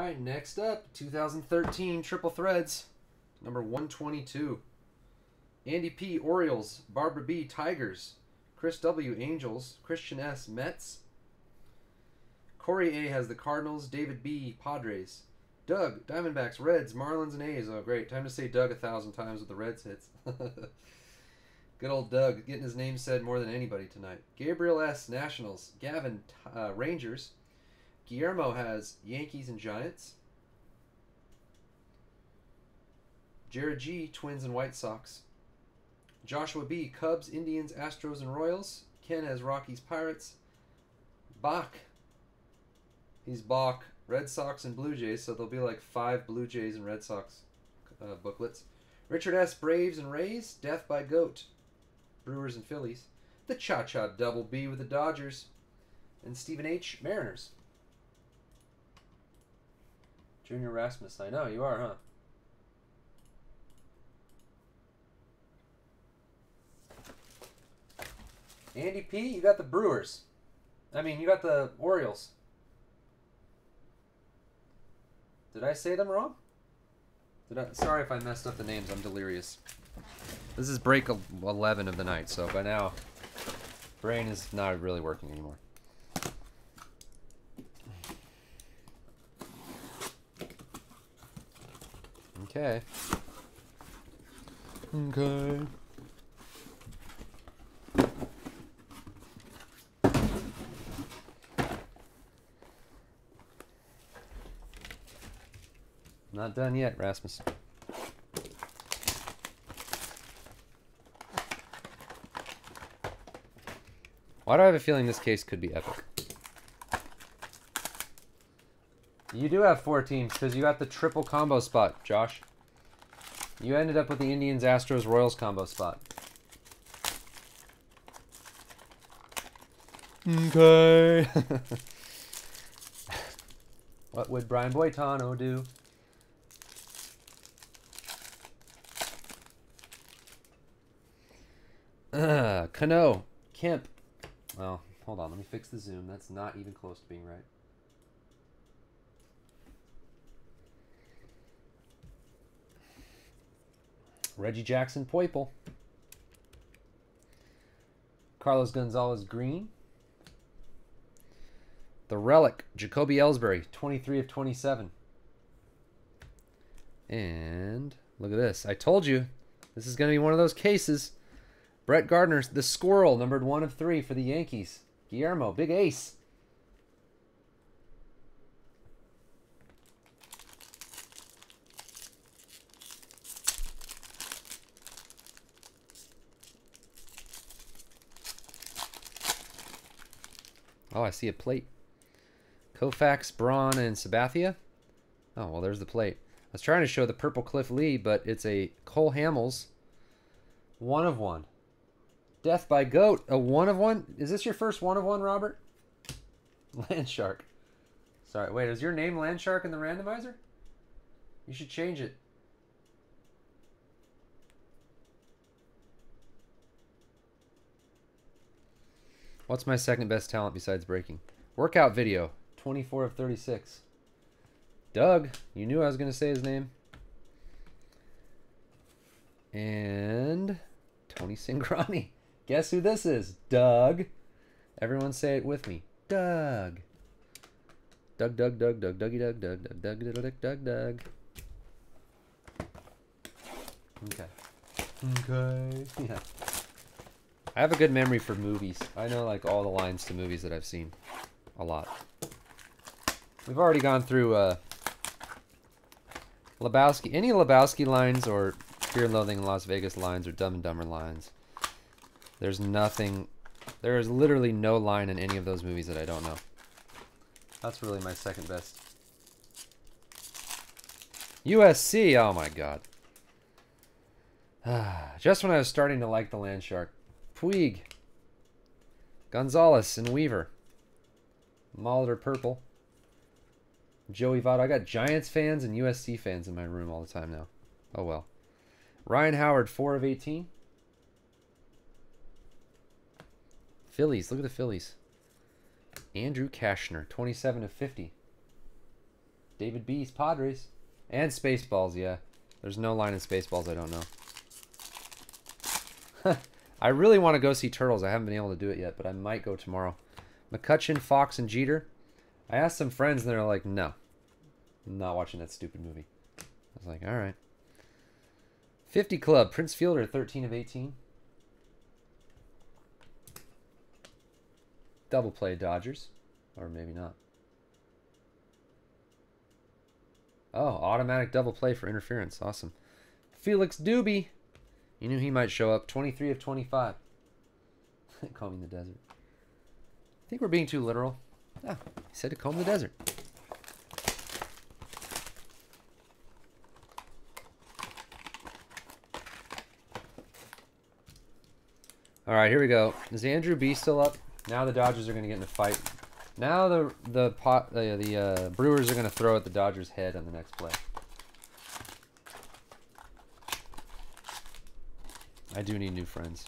right, next up, 2013 Triple Threads, number 122. Andy P. Orioles, Barbara B. Tigers, Chris W. Angels, Christian S. Mets, Corey A. has the Cardinals, David B. Padres, Doug Diamondbacks, Reds, Marlins, and A's. Oh, great! Time to say Doug a thousand times with the Reds hits. Good old Doug getting his name said more than anybody tonight. Gabriel S. Nationals, Gavin uh, Rangers, Guillermo has Yankees and Giants. Jared G. Twins and White Sox. Joshua B. Cubs, Indians, Astros, and Royals. Ken has Rockies, Pirates. Bach. He's Bach, Red Sox and Blue Jays, so there'll be like five Blue Jays and Red Sox uh, booklets. Richard S. Braves and Rays. Death by Goat. Brewers and Phillies. The Cha Cha Double B with the Dodgers. And Stephen H. Mariners. Junior Rasmus, I know you are, huh? Andy P, you got the Brewers. I mean, you got the Orioles. Did I say them wrong? Did I? Sorry if I messed up the names. I'm delirious. This is break 11 of the night, so by now, brain is not really working anymore. Okay. Okay. Not done yet, Rasmus. Why do I have a feeling this case could be epic? You do have four teams because you got the triple combo spot, Josh. You ended up with the Indians, Astros, Royals combo spot. Okay. what would Brian Boitano do? Uh, Cano, Kemp. Well, hold on. Let me fix the zoom. That's not even close to being right. Reggie Jackson, Poiple. Carlos Gonzalez, Green. The Relic, Jacoby Ellsbury, 23 of 27. And look at this. I told you this is going to be one of those cases. Brett Gardner, the Squirrel, numbered 1 of 3 for the Yankees. Guillermo, big ace. I see a plate. Koufax, Braun, and Sabathia. Oh, well, there's the plate. I was trying to show the Purple Cliff Lee, but it's a Cole Hamels. One of one. Death by Goat. A one of one? Is this your first one of one, Robert? Landshark. Sorry, wait, is your name Landshark in the randomizer? You should change it. What's my second best talent besides breaking? Workout video. 24 of 36. Doug. You knew I was going to say his name. And Tony Cingrani. Guess who this is? Doug. Everyone say it with me. Doug. Doug, Doug, Doug, Doug, Dougie, Doug, Doug, Doug, Doug, Doug, Doug, Doug, Doug. Okay. Okay. Yeah. I have a good memory for movies. I know like all the lines to movies that I've seen. A lot. We've already gone through uh, Lebowski. Any Lebowski lines or Fear and Loathing in Las Vegas lines or Dumb and Dumber lines. There's nothing. There is literally no line in any of those movies that I don't know. That's really my second best. USC. Oh my god. Just when I was starting to like the Land Shark. Puig. Gonzalez and Weaver. Molitor Purple. Joey Votto. I got Giants fans and USC fans in my room all the time now. Oh well. Ryan Howard, 4 of 18. Phillies. Look at the Phillies. Andrew Cashner, 27 of 50. David B's Padres. And Spaceballs, yeah. There's no line in Spaceballs I don't know. I really want to go see Turtles. I haven't been able to do it yet, but I might go tomorrow. McCutcheon, Fox, and Jeter. I asked some friends, and they're like, no. I'm not watching that stupid movie. I was like, all right. 50 Club, Prince Fielder, 13 of 18. Double play Dodgers. Or maybe not. Oh, automatic double play for interference. Awesome. Felix Doobie. You knew he might show up. 23 of 25. Combing the desert. I think we're being too literal. Yeah, he said to comb the desert. All right, here we go. Is Andrew B still up? Now the Dodgers are going to get in a fight. Now the the pot uh, the uh, Brewers are going to throw at the Dodgers' head on the next play. I do need new friends.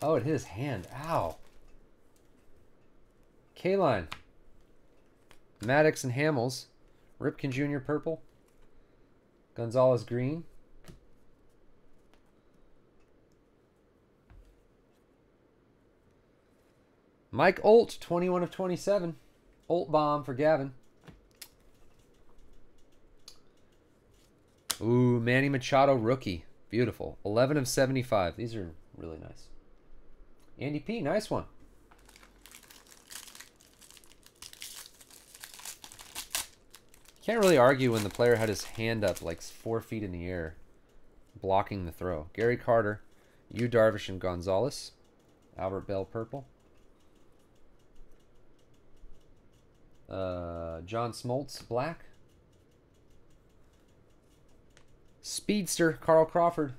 Oh, it hit his hand. Ow. K-Line. Maddux and Hamels. Ripken Jr. purple. Gonzalez green. Mike Olt, 21 of 27. Olt bomb for Gavin. Ooh, Manny Machado rookie. Beautiful. 11 of 75. These are really nice. Andy P, nice one. Can't really argue when the player had his hand up like four feet in the air, blocking the throw. Gary Carter, Yu Darvish and Gonzalez. Albert Belle purple. Uh, John Smoltz black. Speedster Carl Crawford,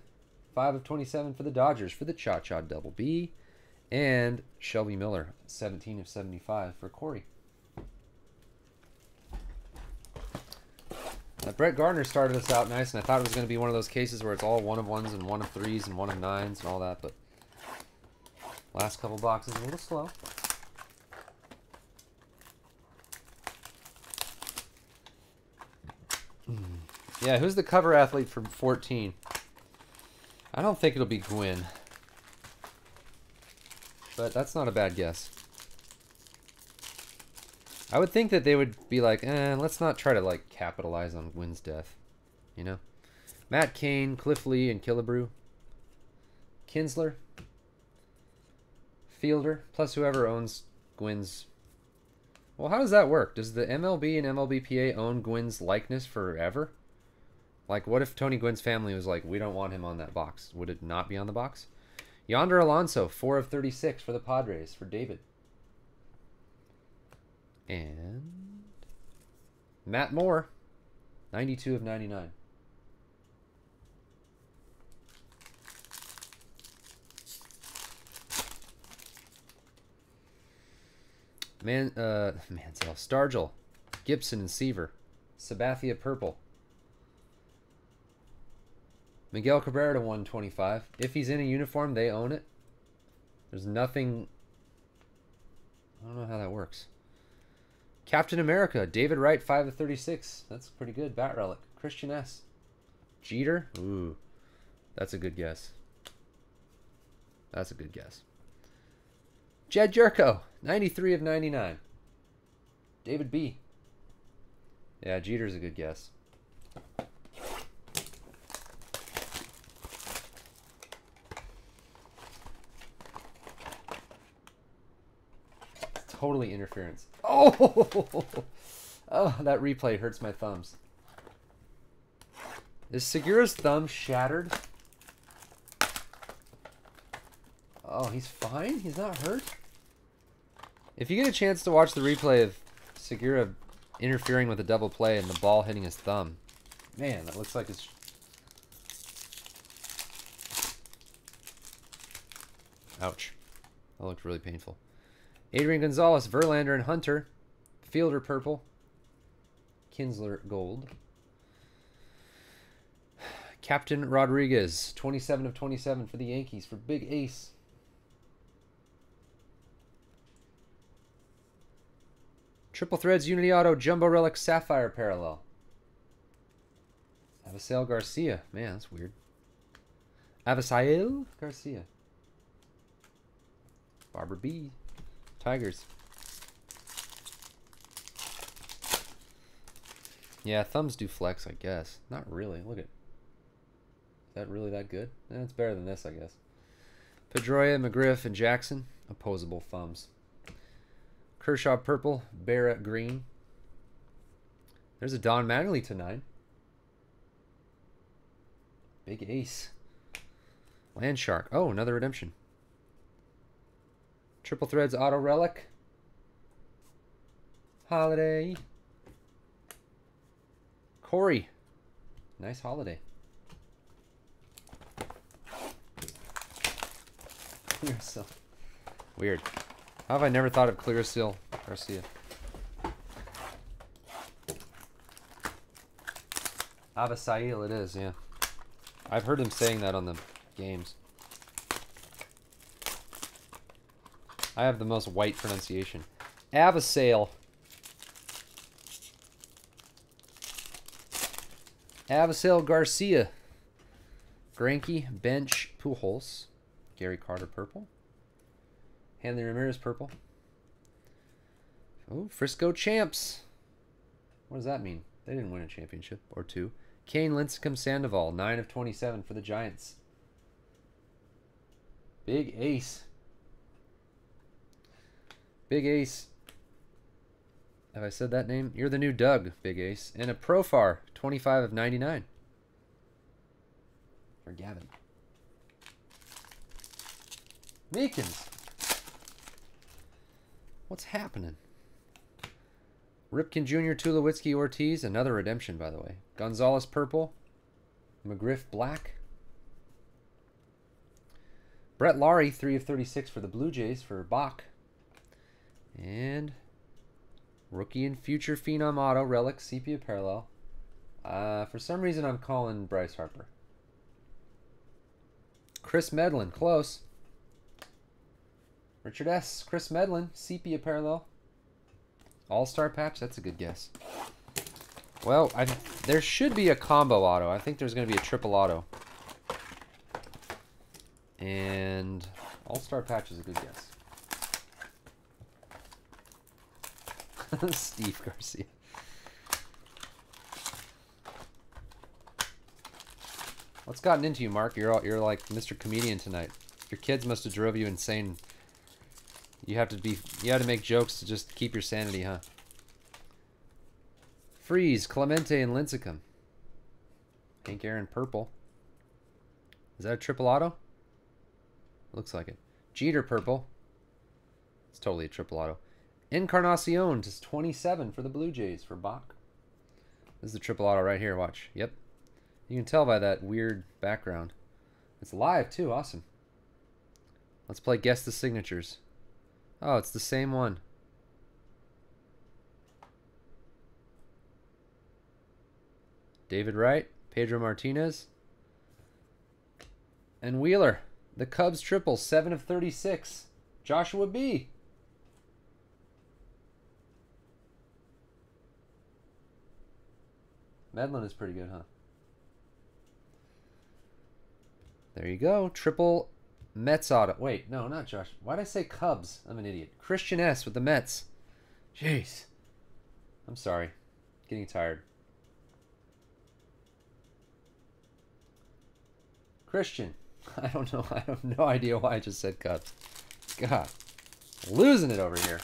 5 of 27 for the Dodgers for the Cha Cha Double B. And Shelby Miller, 17 of 75 for Corey. Uh, Brett Gardner started us out nice, and I thought it was going to be one of those cases where it's all one of ones and one of threes and one of nines and all that, but last couple boxes a little slow. Yeah, who's the cover athlete for 14? I don't think it'll be Gwynn. But that's not a bad guess. I would think that they would be like, eh, let's not try to like capitalize on Gwynn's death. You know? Matt Cain, Cliff Lee, and Killebrew. Kinsler. Fielder, plus whoever owns Gwynn's. Well, how does that work? Does the MLB and MLBPA own Gwynn's likeness forever? Like, what if Tony Gwynn's family was like, we don't want him on that box? Would it not be on the box? Yonder Alonso, 4 of 36 for the Padres, for David. And Matt Moore, 92 of 99. Man, uh, Mansell, Stargell, Gibson and Seaver, Sabathia Purple, Miguel Cabrera to 125. If he's in a uniform, they own it. There's nothing. I don't know how that works. Captain America, David Wright, 5 of 36. That's pretty good. Bat Relic. Christian S. Jeter? Ooh. That's a good guess. That's a good guess. Jedd Gyorko, 93 of 99. David B. Yeah, Jeter's a good guess. Totally interference. Oh! Oh, that replay hurts my thumbs. Is Segura's thumb shattered? Oh, he's fine? He's not hurt? If you get a chance to watch the replay of Segura interfering with a double play and the ball hitting his thumb, man, that looks like it's... Ouch. That looked really painful. Adrian Gonzalez, Verlander, and Hunter. Fielder purple. Kinsler gold. Captain Rodriguez, 27 of 27 for the Yankees for Big Ace. Triple Threads Unity Auto Jumbo Relic Sapphire Parallel. Avisail Garcia. Man, that's weird. Avisail Garcia. Barbara B. Tigers. Yeah, thumbs do flex, I guess. Not really. Look at. Is that really that good? Eh, it's better than this, I guess. Pedroia, McGriff, and Jackson. Opposable thumbs. Kershaw purple, Barrett green. There's a Don Mattingly to nine. Big ace. Landshark. Oh, another redemption. Triple Threads Auto Relic. Holliday. Corey. Nice holiday. Clearasil. Weird. How have I never thought of Clearasil Garcia? Abasail it is, yeah. I've heard him saying that on the games. I have the most white pronunciation. Avisail. Avisail Garcia. Greinke, Bench, Pujols. Gary Carter, purple. Hanley Ramirez, purple. Oh, Frisco Champs. What does that mean? They didn't win a championship or two. Cain Lincecum Sandoval, 9 of 27 for the Giants. Big ace. Big ace. Have I said that name? You're the new Doug, Big Ace. And a Profar, 25 of 99. For Gavin. Meekins. What's happening? Ripken Jr., Tulowitzki, Ortiz. Another redemption, by the way. Gonzalez, purple. McGriff, black. Brett Lawrie, 3 of 36 for the Blue Jays for Bach. And rookie and future Phenom Auto, Relic, Sepia Parallel. Uh, for some reason, I'm calling Bryce Harper. Kris Medlen, close. Richard S. Kris Medlen, Sepia Parallel. All-Star patch? That's a good guess. Well, I, there should be a combo auto. I think there's going to be a triple auto. And All-Star patch is a good guess. Steve Garcia. What's gotten into you, Mark? You're all, you're like Mr. Comedian tonight. Your kids must have drove you insane you have to be you have to make jokes to just keep your sanity, huh? Freese, Clemente, and Lincecum. Hank Aaron purple. Is that a triple auto? Looks like it. Jeter purple. It's totally a triple auto. Encarnacion to 27 for the Blue Jays for Bach. This is the triple auto right here. Watch. Yep. You can tell by that weird background. It's live too. Awesome. Let's play Guess the Signatures. Oh, it's the same one. David Wright, Pedro Martinez, and Wheeler. The Cubs triple, 7 of 36. Joshua B. Medlen is pretty good, huh? There you go. Triple Mets auto. Wait, no, not Josh. Why did I say Cubs? I'm an idiot. Christian S with the Mets. Jeez. I'm sorry. Getting tired. Christian. I don't know. I have no idea why I just said Cubs. God. Losing it over here.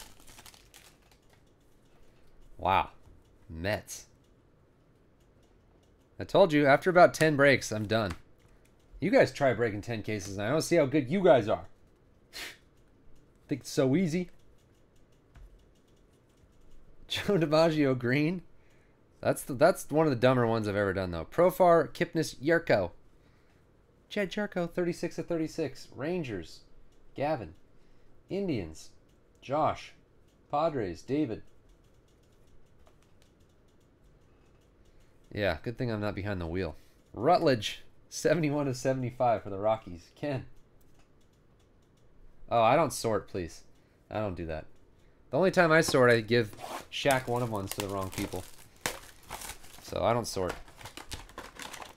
Wow. Mets. I told you, after about 10 breaks, I'm done. You guys try breaking 10 cases, and I don't see how good you guys are. think it's so easy. Joe DiMaggio green. That's the, that's one of the dumber ones I've ever done though. Profar Kipnis Yerko. Jedd Gyorko, 36 of 36. Rangers. Gavin. Indians. Josh. Padres. David. Yeah, good thing I'm not behind the wheel. Rutledge. 71 of 75 for the Rockies. Ken. Oh, I don't sort, please. I don't do that. The only time I sort, I give Shaq one of ones to the wrong people. So I don't sort.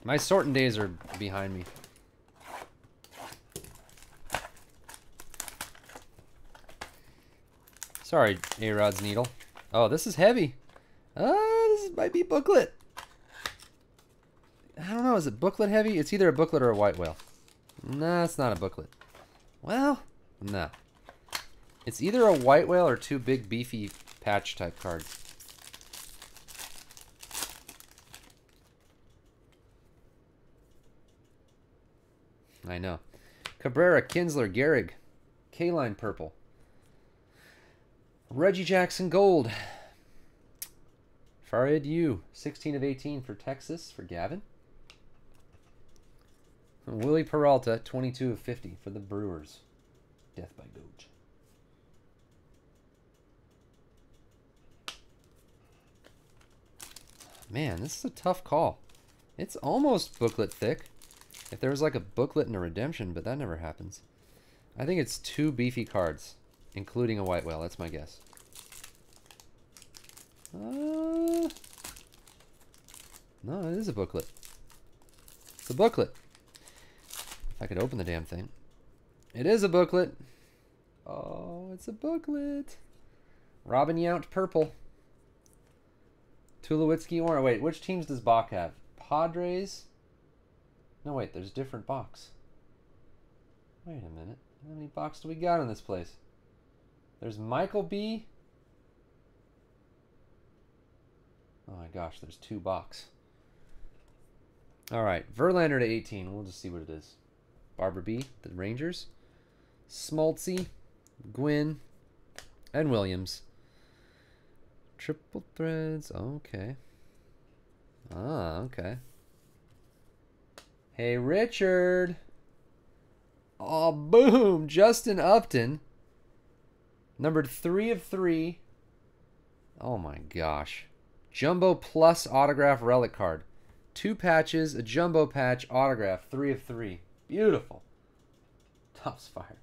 My sorting days are behind me. Sorry, A-Rod's needle. Oh, this is heavy. Uh, this might be booklet. I don't know. Is it booklet heavy? It's either a booklet or a white whale. No, it's not a booklet. Well, no. It's either a white whale or two big beefy patch type cards. I know. Cabrera, Kinsler, Gehrig, K-Line Purple. Reggie Jackson Gold. Farid U, 16 of 18 for Texas for Gavin. Wily Peralta, 22 of 50 for the Brewers. Death by Goat. Man, this is a tough call. It's almost booklet thick. If there was like a booklet and a redemption, but that never happens. I think it's two beefy cards, including a white whale. That's my guess. Uh, no, it is a booklet. It's a booklet. If I could open the damn thing. It is a booklet. Oh, it's a booklet. Robin Yount purple. Tulowitzki orange. Wait, which teams does Bach have? Padres? No, wait, there's different box. Wait a minute. How many box do we got in this place? There's Michael B. Oh my gosh, there's two box. All right, Verlander to 18. We'll just see what it is. Barbara B, the Rangers. Smoltzy, Gwynn, and Williams. Triple threads. Okay. Ah, okay. Hey, Richard. Oh, boom. Justin Upton. Numbered three of three. Oh, my gosh. Jumbo Plus autograph relic card. Two patches, a jumbo patch, autograph. Three of three. Beautiful. Topps fire.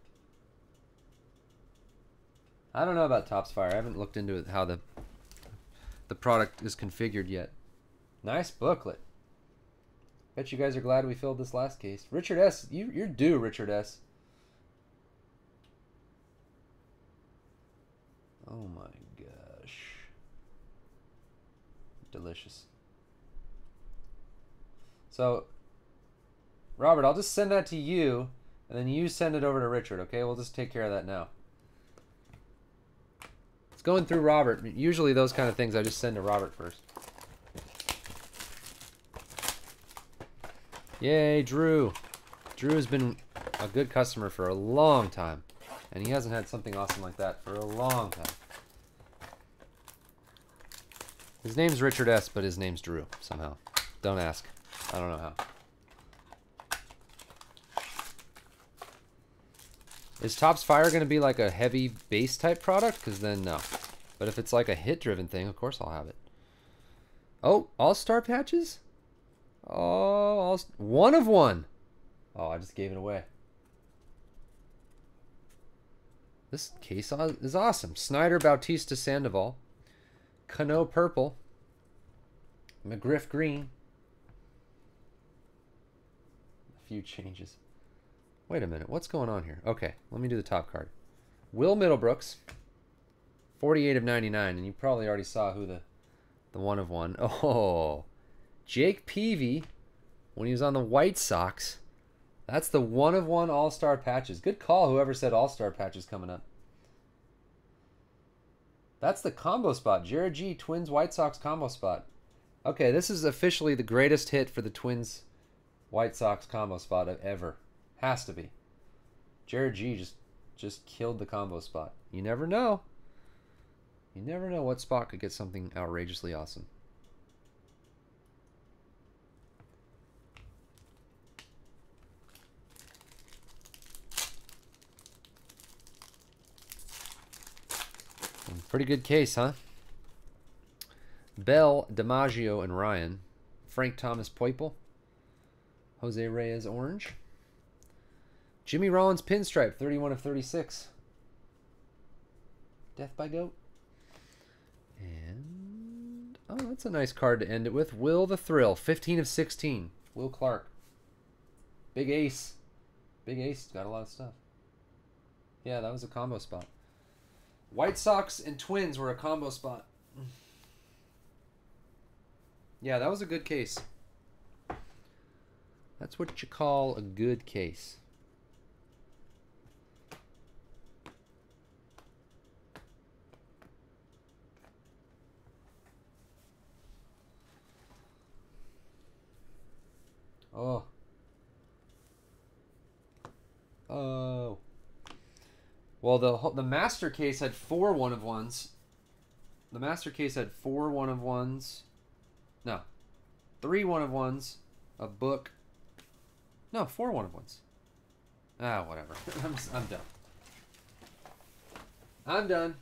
I don't know about Topps fire. I haven't looked into it, how the the product is configured yet. Nice booklet. Bet you guys are glad we filled this last case. Richard S., you, you're due, Richard S. Oh my gosh. Delicious. So, Robert, I'll just send that to you, and then you send it over to Richard, okay? We'll just take care of that now. It's going through Robert. Usually those kind of things I just send to Robert first. Yay, Drew. Drew has been a good customer for a long time. And he hasn't had something awesome like that for a long time. His name's Richard S., but his name's Drew, somehow. Don't ask. I don't know how. Is Topps Fire going to be like a heavy base type product? Because then no. But if it's like a hit driven thing, of course I'll have it. Oh, all-star patches? Oh, all one of one. Oh, I just gave it away. This case is awesome. Snider Bautista Sandoval. Cano Purple. McGriff Green. A few changes. Wait a minute. What's going on here? Okay, let me do the top card. Will Middlebrooks. 48 of 99. And you probably already saw who the, the one of one. Oh, Jake Peavy when he was on the White Sox. That's the one of one All Star patches. Good call, whoever said All Star patches coming up. That's the combo spot. Jared G, Twins White Sox combo spot. Okay, this is officially the greatest hit for the Twins White Sox combo spot ever. Has to be. Jared G just just killed the combo spot. You never know. You never know what spot could get something outrageously awesome. Pretty good case, huh? Bell, DiMaggio, and Ryan. Frank Thomas Poiple. Jose Reyes Orange. Jimmy Rollins Pinstripe, 31 of 36. Death by Goat. And, oh, that's a nice card to end it with. Will the Thrill, 15 of 16. Will Clark. Big ace. Big ace. Got a lot of stuff. Yeah, that was a combo spot. White Sox and Twins were a combo spot. Yeah, that was a good case. That's what you call a good case. Oh. Oh. Well, the the master case had four one of ones. The master case had four one of ones. No, three one of ones, a book. No, four one of ones. Ah, whatever. I'm I'm done. I'm done.